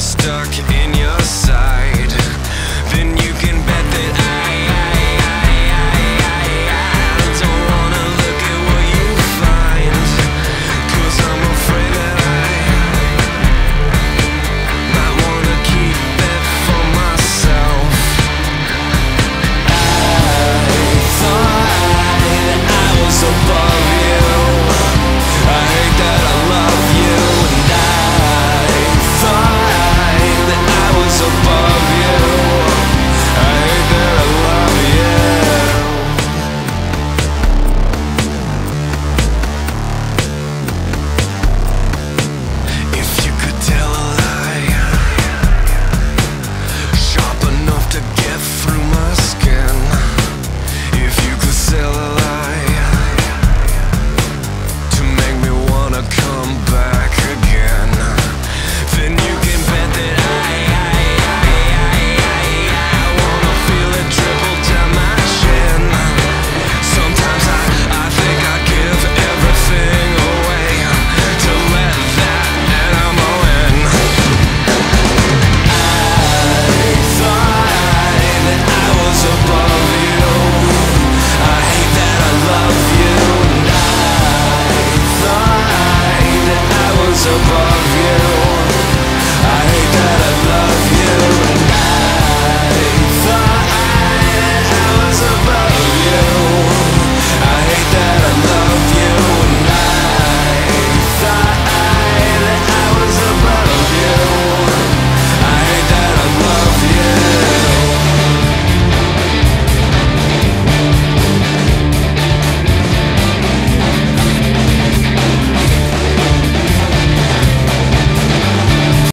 stuck in